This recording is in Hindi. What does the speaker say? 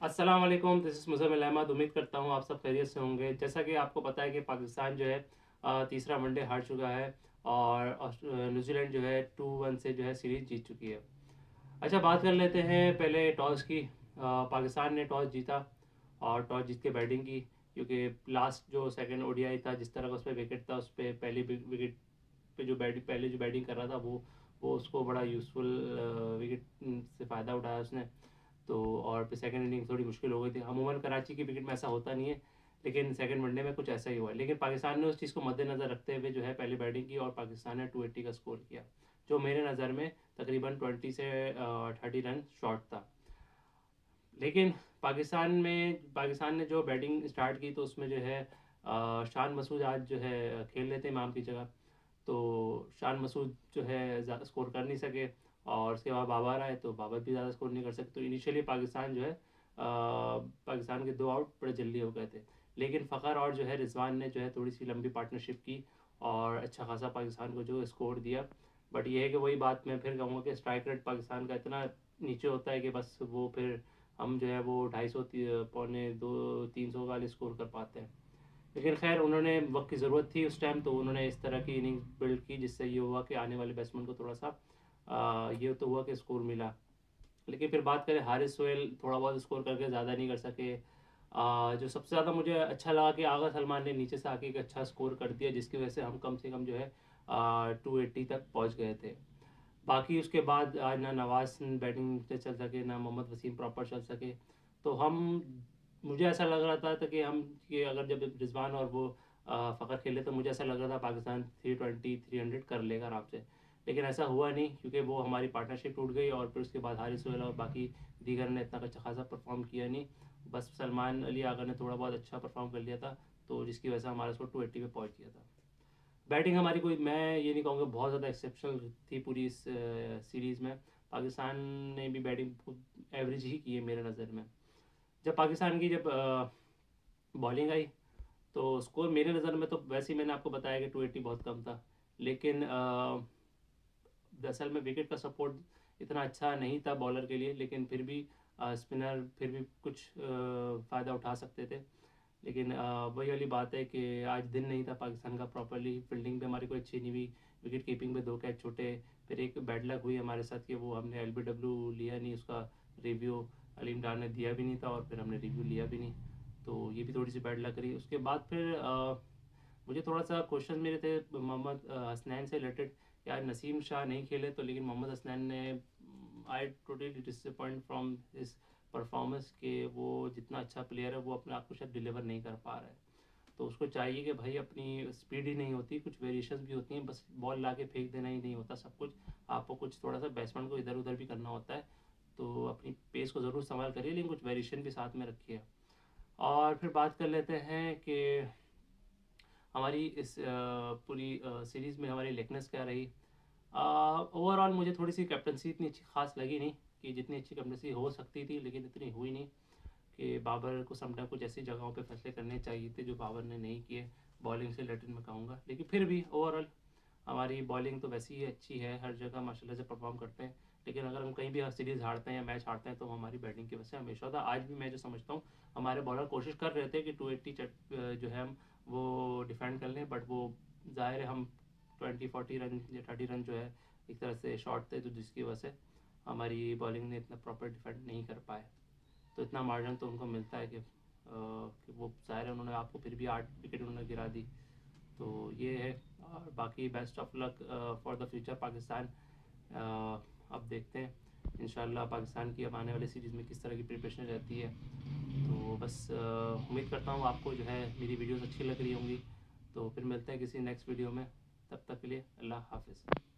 अस्सलाम वालेकुम दिस इज़ मुजम्मिल अहमद उम्मीद करता हूँ आप सब खैरियत से होंगे। जैसा कि आपको पता है कि पाकिस्तान जो है तीसरा वनडे हार चुका है और न्यूजीलैंड जो है टू वन से जो है सीरीज़ जीत चुकी है। अच्छा बात कर लेते हैं पहले टॉस की। पाकिस्तान ने टॉस जीता और टॉस जीत के बैटिंग की, क्योंकि लास्ट जो सेकंड ओडीआई था, जिस तरह का उस पर विकेट था, उस पर पहली विकेट पे जो बैटिंग पहले जो बैटिंग कर रहा था, वो वो उसको बड़ा यूज़फुल विकेट से फ़ायदा उठाया उसने। तो और फिर सेकेंड इनिंग थोड़ी मुश्किल हो गई थी। अमूमन कराची की विकेट में ऐसा होता नहीं है, लेकिन सेकंड वनडे में कुछ ऐसा ही हुआ। लेकिन पाकिस्तान ने उस चीज़ को मद्देनज़र रखते हुए जो है पहली बैटिंग की और पाकिस्तान ने टू का स्कोर किया, जो मेरे नज़र में तकरीबन ट्वेंटी से थर्टी रन शॉर्ट था। लेकिन पाकिस्तान में, पाकिस्तान ने जो बैटिंग स्टार्ट की तो उसमें जो है शान मसूद आज जो है खेल लेते इमाम की जगह। तो शान मसूद जो है स्कोर कर नहीं सके। और उसके बाद बाबर आए तो बाबर भी ज़्यादा स्कोर नहीं कर सकते। तो इनिशियली पाकिस्तान जो है पाकिस्तान के दो आउट बड़े जल्दी हो गए थे। लेकिन फ़खर और जो है, रिजवान ने जो है थोड़ी सी लंबी पार्टनरशिप की और अच्छा खासा पाकिस्तान को जो स्कोर दिया। बट ये है कि वही बात मैं फिर कहूँगा कि स्ट्राइक रेट पाकिस्तान का इतना नीचे होता है कि बस वो फिर हम जो है, वो ढाई सौ पौने दो, तीन सौ वाले स्कोर कर पाते हैं। लेकिन खैर, उन्होंने वक्त की ज़रूरत थी उस टाइम तो उन्होंने इस तरह की इनिंग्स बिल्ड की, जिससे ये हुआ कि आने वाले बैट्समैन को थोड़ा सा ये तो हुआ कि स्कोर मिला। लेकिन फिर बात करें हारिस सोहेल थोड़ा बहुत स्कोर करके ज़्यादा नहीं कर सके। आ, जो सबसे ज़्यादा मुझे अच्छा लगा कि आगा सलमान ने नीचे से आके एक अच्छा स्कोर कर दिया जिसकी वजह से हम कम से कम जो है टू एट्टी तक पहुँच गए थे। बाकी उसके बाद आज ना नवाज़ बैटिंग से चल सके ना मोहम्मद वसीम प्रॉपर चल सके। तो हम मुझे ऐसा लग रहा था, था कि हम कि अगर जब रिजवान और वो फ़खर खेले तो मुझे ऐसा लग रहा था Pakistan three twenty three hundred कर लेगा आराम से। लेकिन ऐसा हुआ नहीं, क्योंकि वो हमारी पार्टनरशिप टूट गई और फिर उसके बाद हारिस सोहेल और बाकी दीगर ने इतना अच्छा खासा परफॉर्म किया नहीं। बस सलमान अली आगर ने थोड़ा बहुत अच्छा परफॉर्म कर लिया था तो जिसकी वजह से हमारा स्कोर टू एट्टी पे पहुँच गया था। बैटिंग हमारी कोई, मैं ये नहीं कहूँगा बहुत ज़्यादा एक्सेप्शनल थी पूरी इस सीरीज़ में। पाकिस्तान ने भी बैटिंग एवरेज ही की है मेरे नज़र में। जब पाकिस्तान की जब बॉलिंग आई तो स्कोर मेरे नज़र में तो वैसे ही मैंने आपको बताया कि टू बहुत कम था। लेकिन दरअसल में विकेट का सपोर्ट इतना अच्छा नहीं था बॉलर के लिए, लेकिन फिर भी स्पिनर फिर भी कुछ फ़ायदा उठा सकते थे। लेकिन वही वाली बात है कि आज दिन नहीं था पाकिस्तान का प्रॉपरली फील्डिंग पे। हमारी कोई अच्छी नहीं हुई। विकेट कीपिंग पे दो कैच छोटे। फिर एक बैड लक हुई हमारे साथ कि वो हमने एल लिया नहीं, उसका रिव्यू अलीम डार ने दिया भी नहीं था और फिर हमने रिव्यू लिया भी नहीं। तो ये भी थोड़ी सी बैड लग रही। उसके बाद फिर मुझे थोड़ा सा क्वेश्चन मेरे थे, मोहम्मद हसनैन से रिलेटेड यार नसीम शाह नहीं खेले तो लेकिन मोहम्मद हसनैन ने आई टोटली डिसअपॉइंट फ्रॉम इस परफॉर्मेंस के वो जितना अच्छा प्लेयर है, वो अपने आप को शायद डिलीवर नहीं कर पा रहा है। तो उसको चाहिए कि भाई अपनी स्पीड ही नहीं होती, कुछ वेरिएशन भी होती हैं, बस बॉल ला के फेंक देना ही नहीं होता सब कुछ। आपको कुछ थोड़ा सा बैट्समैन को इधर उधर भी करना होता है तो अपनी पेस को ज़रूर संभाल करिए, लेकिन कुछ वेरिएशन भी साथ में रखिए। और फिर बात कर लेते हैं कि हमारी इस पूरी सीरीज़ में हमारी लेकनेस क्या रही? ओवरऑल मुझे थोड़ी सी कैप्टनसी इतनी अच्छी खास लगी नहीं कि जितनी अच्छी कैप्टनसी हो सकती थी, लेकिन इतनी हुई नहीं कि बाबर को समटाइम कुछ ऐसी जगहों पे फैसले करने चाहिए थे जो बाबर ने नहीं किए। बॉलिंग से रिलेटेड मैं कहूँगा। लेकिन फिर भी ओवरऑल हमारी बॉलिंग तो वैसी ही अच्छी है, हर जगह माशाल्लाह से परफॉर्म करते हैं। लेकिन अगर हम कहीं भी सीरीज़ हारते हैं या मैच हारते हैं तो हमारी बैटिंग की वजह से हमेशा होता आज भी मैं जो समझता हूँ, हमारे बॉलर कोशिश कर रहे थे कि टू एट्टी जो है हम वो डिफेंड कर लें बट वो ज़ाहिर है हम ट्वेंटी फोर्टी रन या थर्टी रन जो है एक तरह से शॉर्ट थे तो जिसकी वजह से हमारी बॉलिंग ने इतना प्रॉपर डिफेंड नहीं कर पाए तो इतना मार्जिन तो उनको मिलता है कि, आ, कि वो ज़ाहिर है उन्होंने आपको फिर भी आठ विकेट उन्होंने गिरा दी। तो ये है और बाकी best of luck for the future Pakistan. अब देखते हैं इन पाकिस्तान की अब आने वाली सीरीज़ में किस तरह की प्रिपरेशन रहती है। तो बस उम्मीद करता हूँ आपको जो है मेरी वीडियोस अच्छी लग रही होंगी। तो फिर मिलते हैं किसी नेक्स्ट वीडियो में। तब तक के लिए अल्लाह हाफिज़।